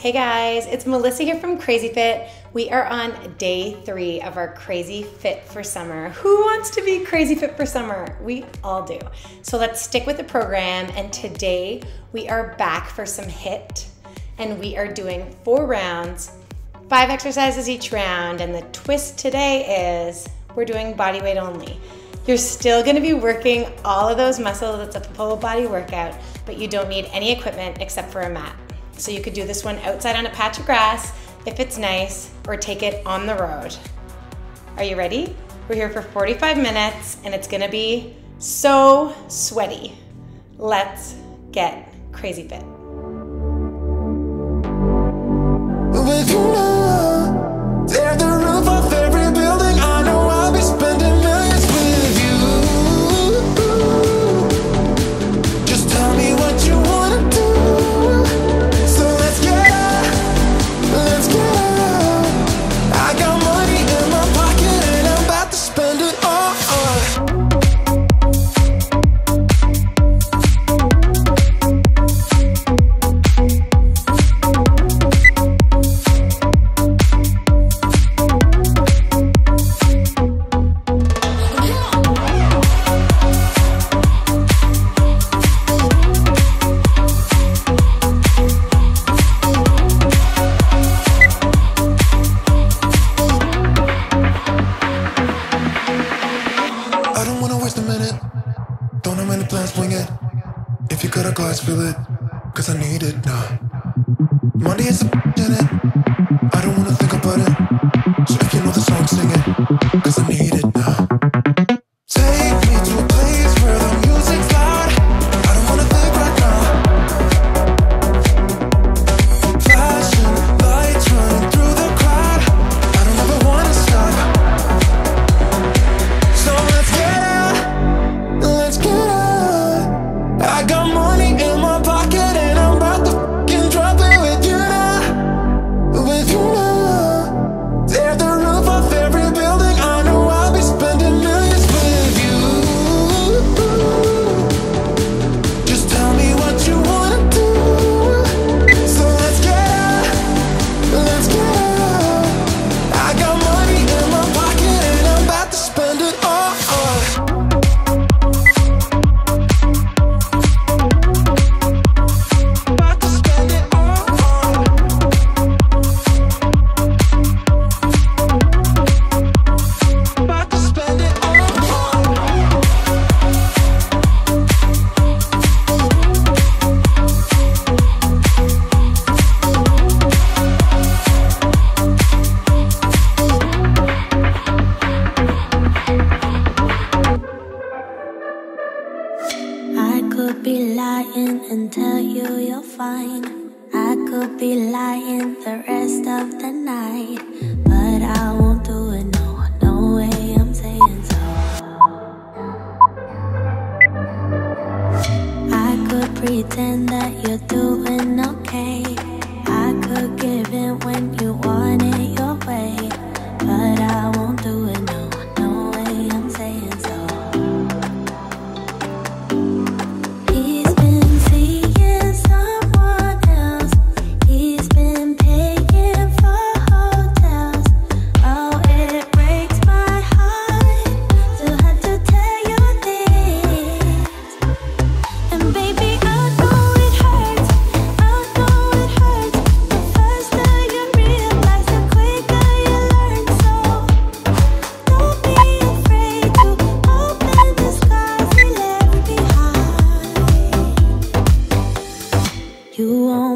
Hey guys, it's Melissa here from Crazy Fit. We are on day three of our Crazy Fit for Summer. Who wants to be Crazy Fit for Summer? We all do. So let's stick with the program. And today we are back for some HIIT. And we are doing four rounds, five exercises each round. And the twist today is we're doing body weight only. You're still gonna be working all of those muscles. It's a full body workout, but you don't need any equipment except for a mat. So you could do this one outside on a patch of grass if it's nice or take it on the road. Are you ready? We're here for 45 minutes and it's gonna be so sweaty. Let's get crazy fit. for that.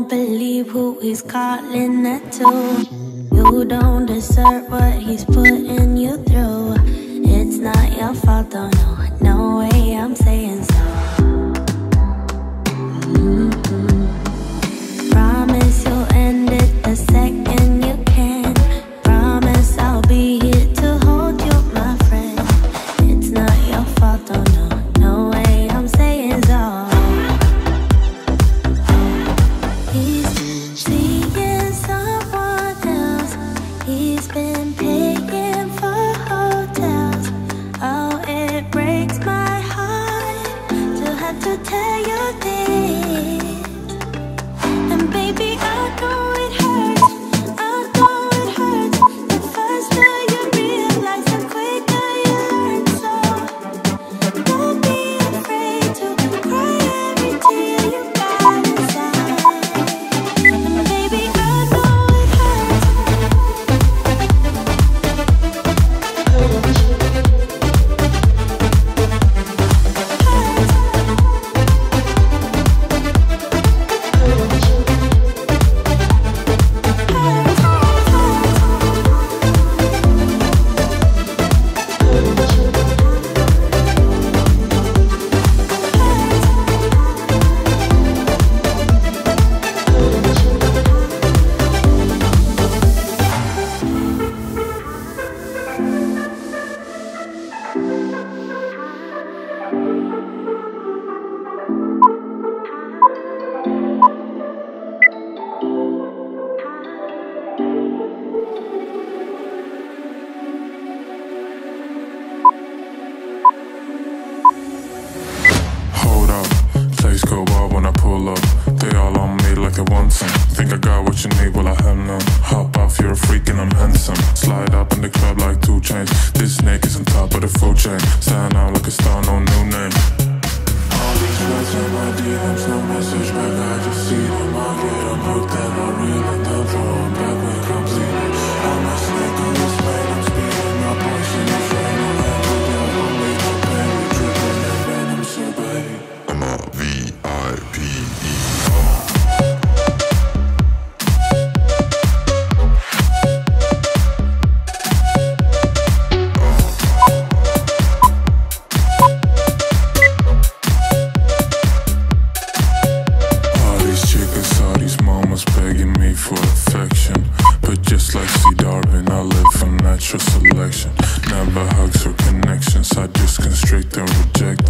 believe who he's calling that to. You don't deserve what he's putting you through. It's not your fault, though. No way I'm saying so. mama's begging me for affection But just like C. Darwin, I live for natural selection Never hugs or connections, I just constrict and reject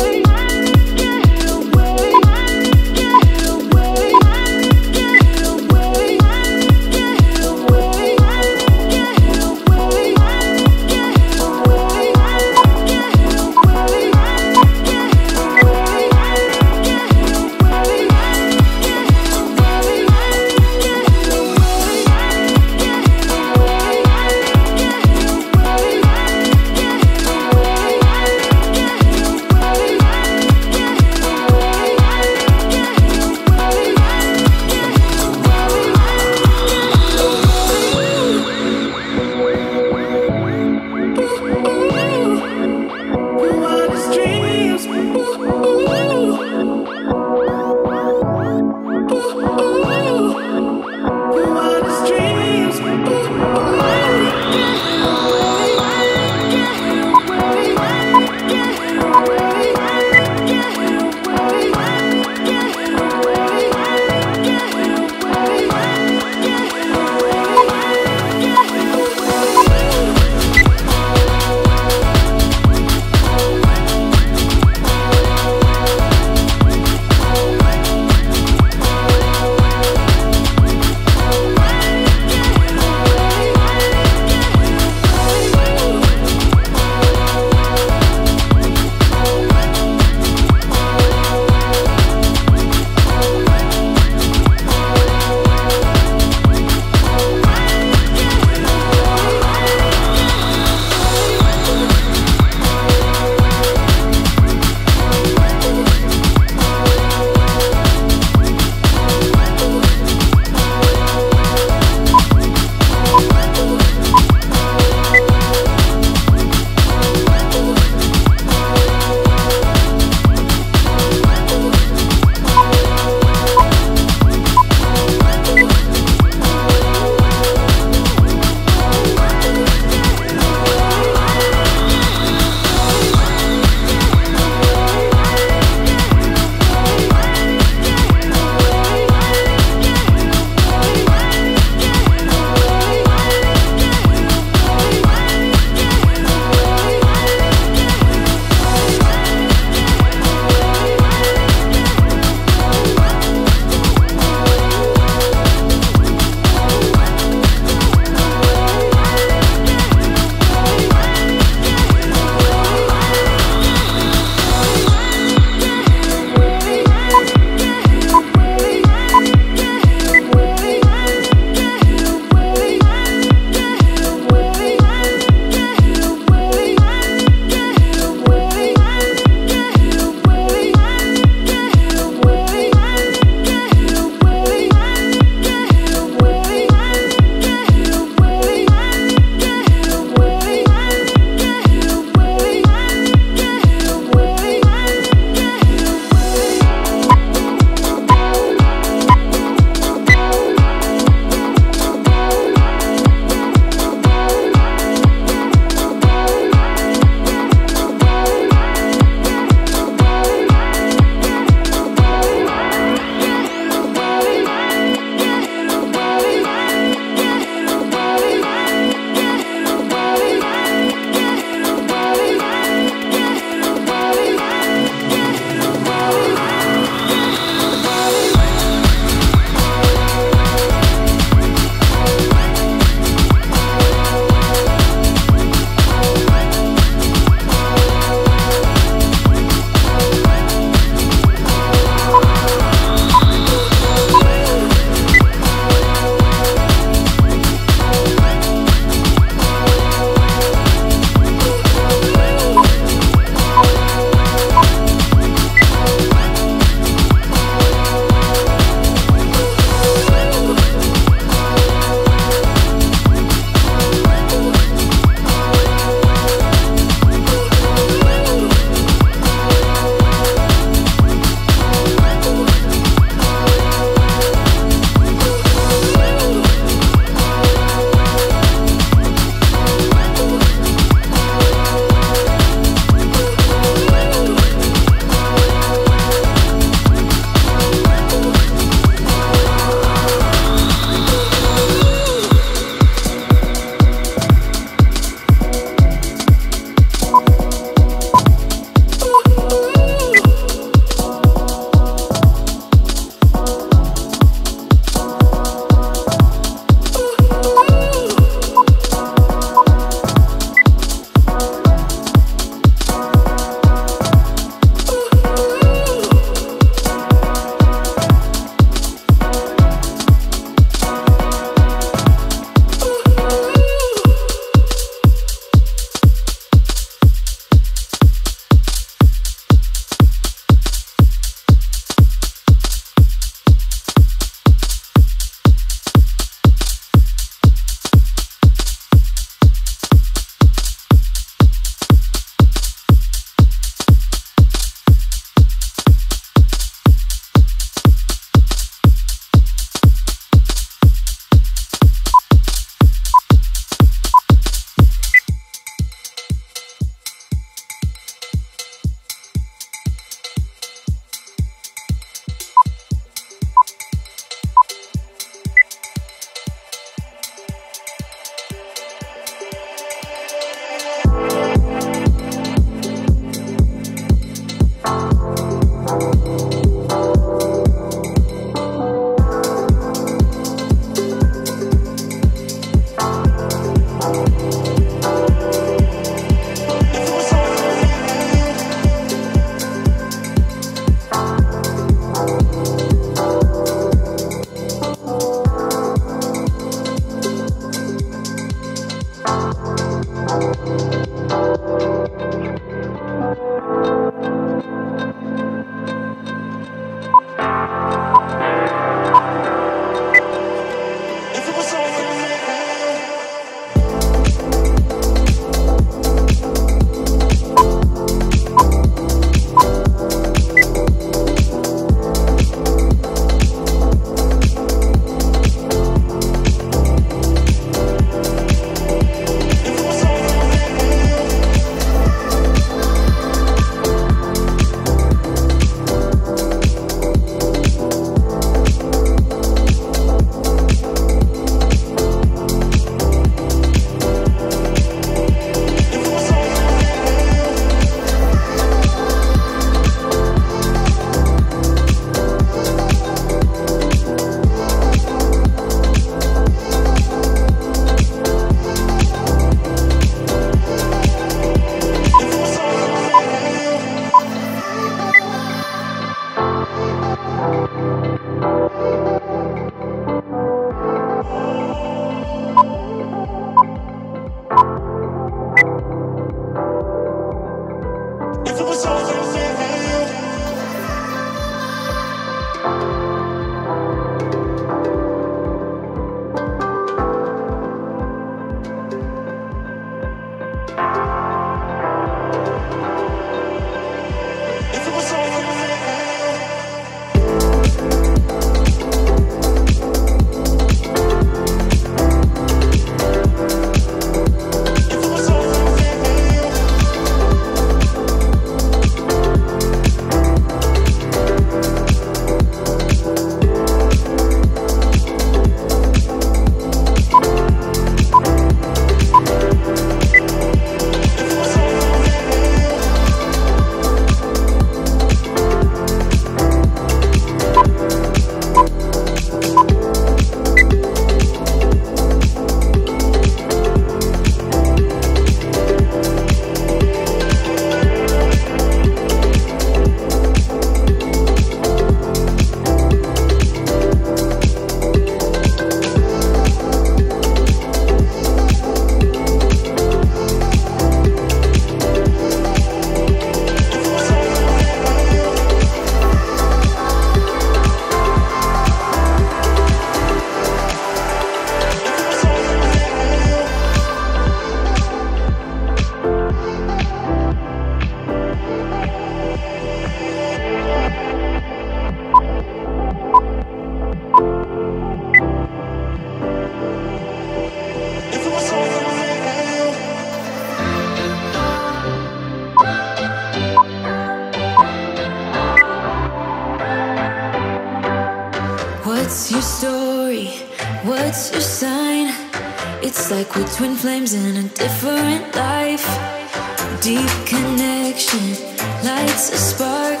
spark.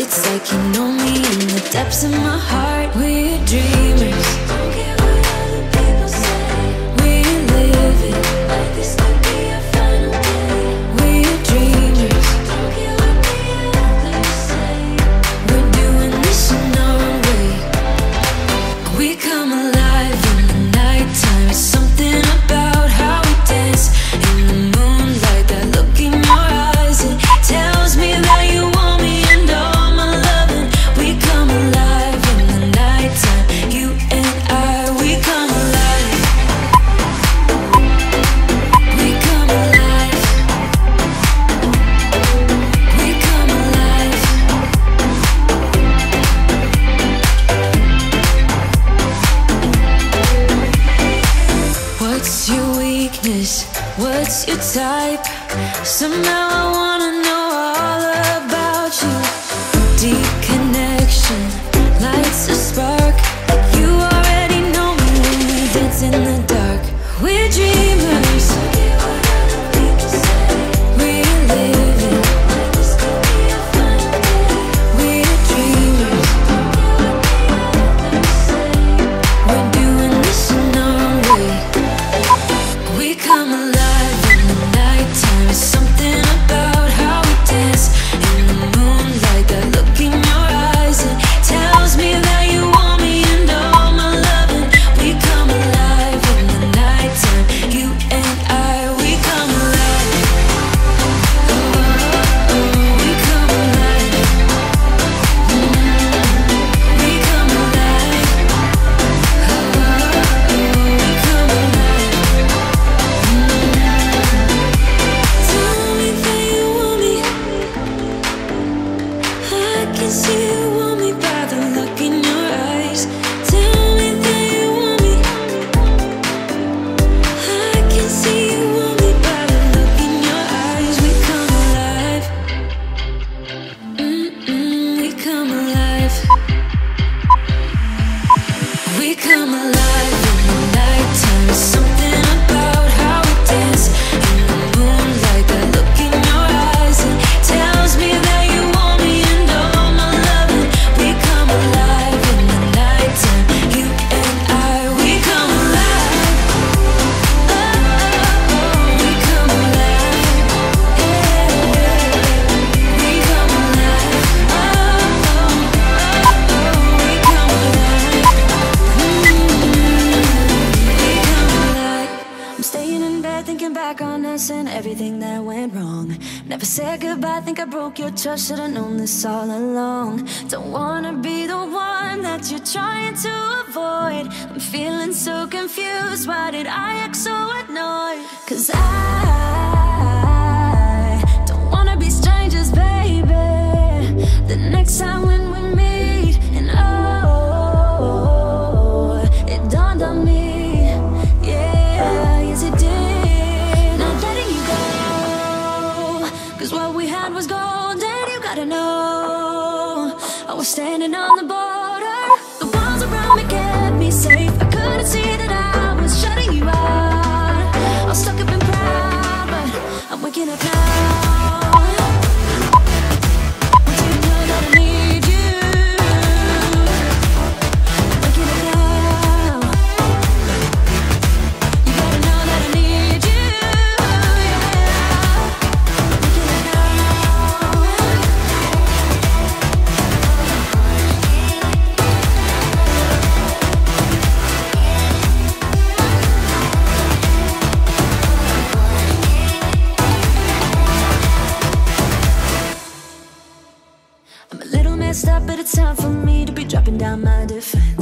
It's like you know me in the depths of my heart. We're dreamers. think I broke your trust, should've known this all along. Don't wanna be the one that you're trying to avoid. I'm feeling so confused, why did I act so annoyed? Cause I don't wanna be strangers, baby. The next time when we know I was standing on the border. The walls around me kept me safe. I couldn't see that I was shutting you out. I was stuck up and proud But I'm waking up now. stop But it's time for me to be dropping down my defense.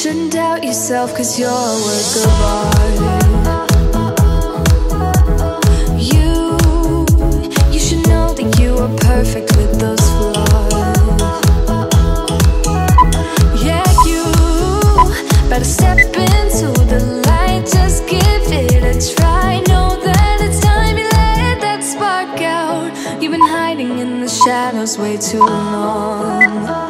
Shouldn't doubt yourself cause you're a work of art. You, you should know that you are perfect with those flaws. Yeah, you better step into the light Just give it a try. Know that it's time you let that spark out. You've been hiding in the shadows way too long.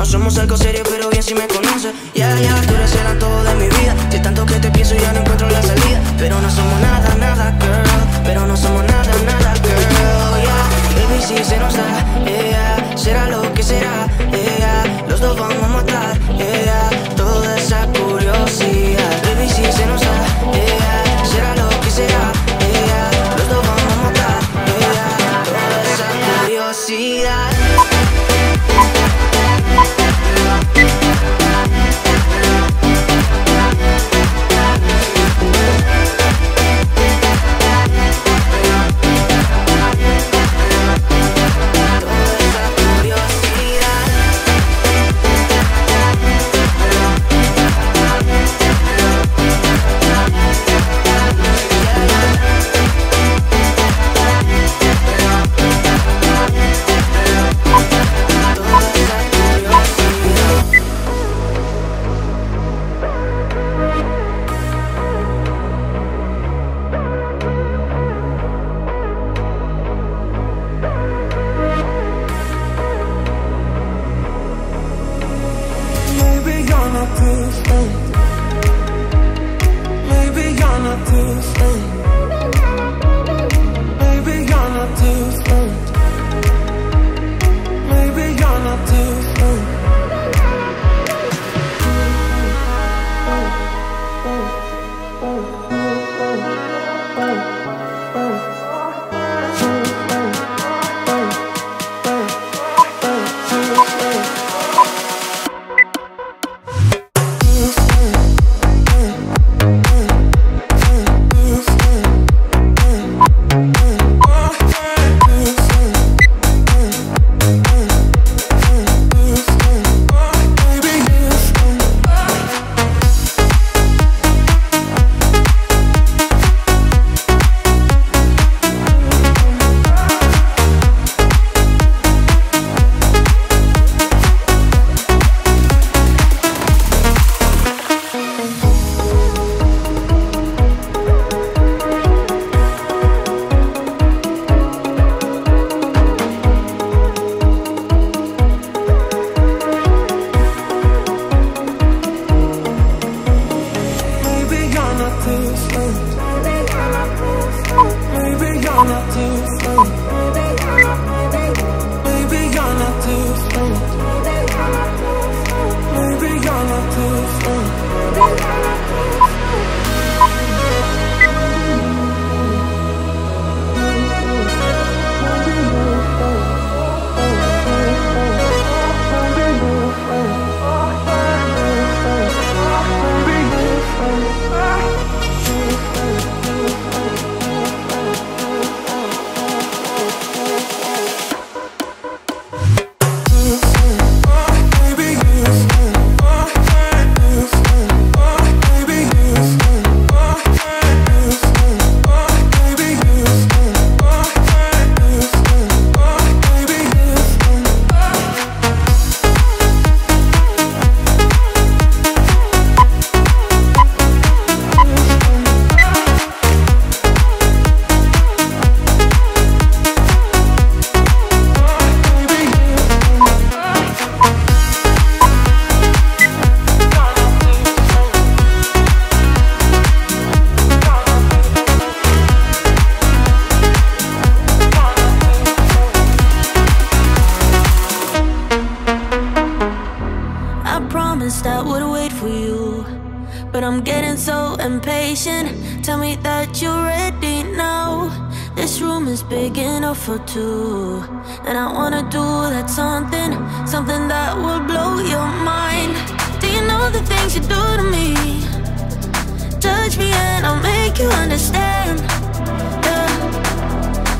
No somos algo serio, pero bien si me conoces. Ya, ya, tú eres el de mi vida. De tanto que te pienso ya no encuentro la salida. Pero no somos nada, nada, girl. Pero no somos nada, nada, girl. Yeah, baby, si se nos da, yeah. Será lo que será, yeah. Los dos vamos a matar, yeah. not too Maybe you're not too soon for you. But I'm getting so impatient. Tell me that you're ready now. This room is big enough for two. And I wanna do that something, something that will blow your mind. Do you know the things you do to me? Touch me and I'll make you understand. Yeah.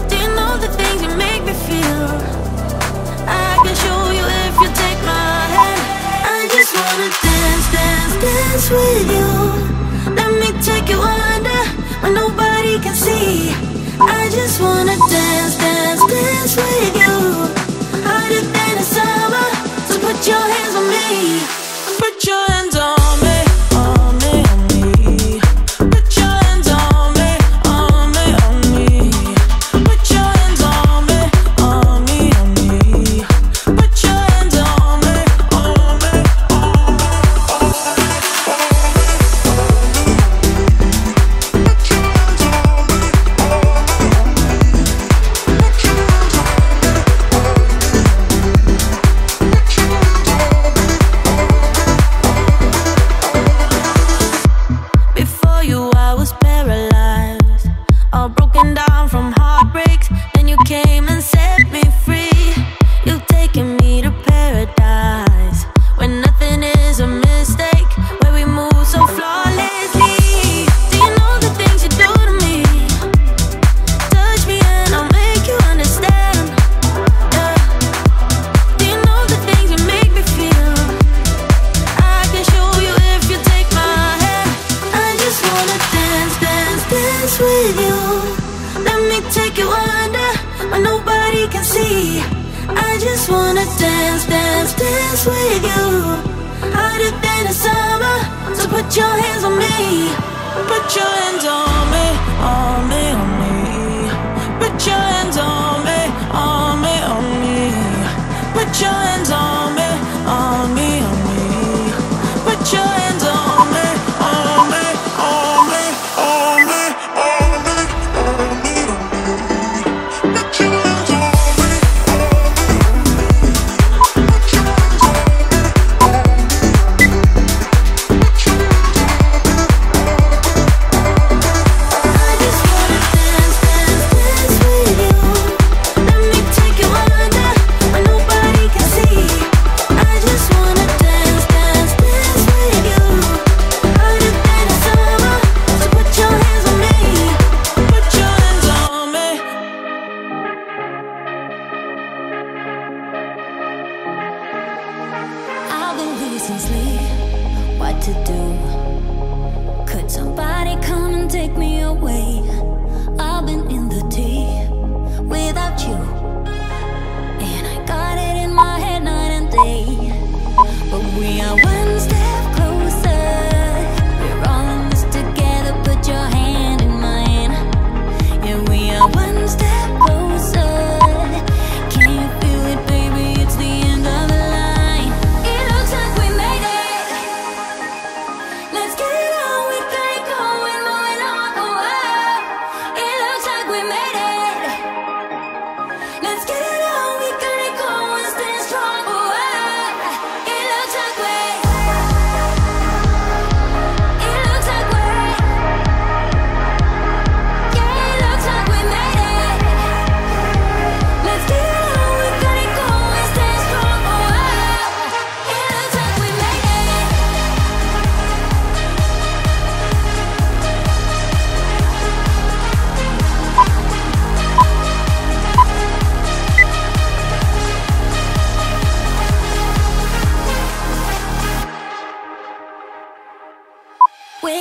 Do you know the things you make me feel? I can show you if you take wanna dance, dance, dance with you. Let me take you under where nobody can see. I just wanna dance, dance, dance with you. Hotter than the summer, so put your hands on me. Put your hands on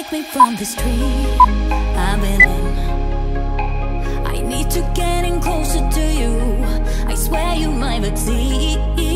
take me from this tree I've been in. I need to get in closer to you. I swear you might exceed.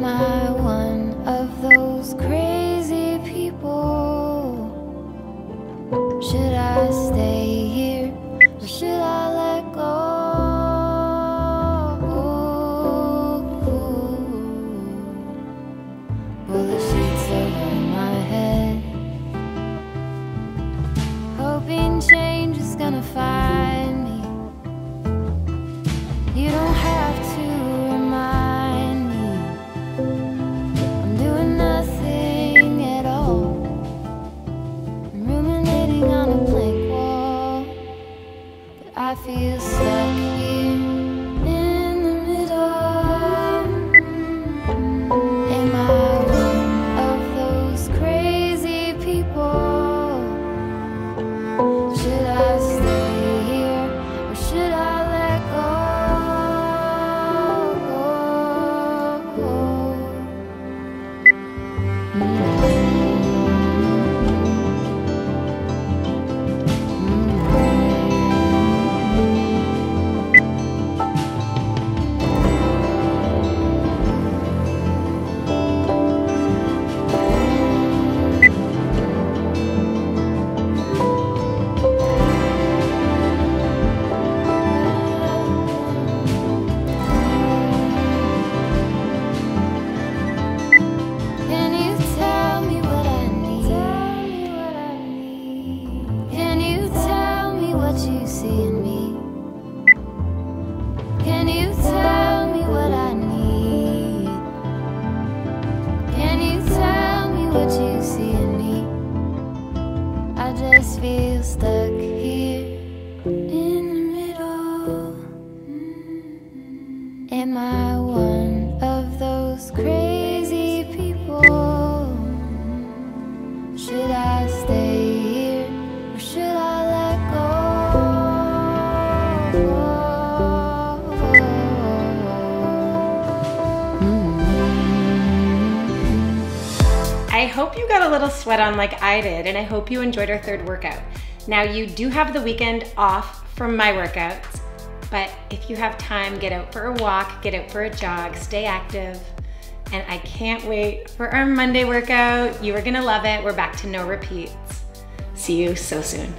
my like I did, and I hope you enjoyed our third workout. Now, you do have the weekend off from my workouts, but if you have time, get out for a walk, get out for a jog, stay active. And I can't wait for our Monday workout. You are gonna love it. We're back to no repeats. See you so soon.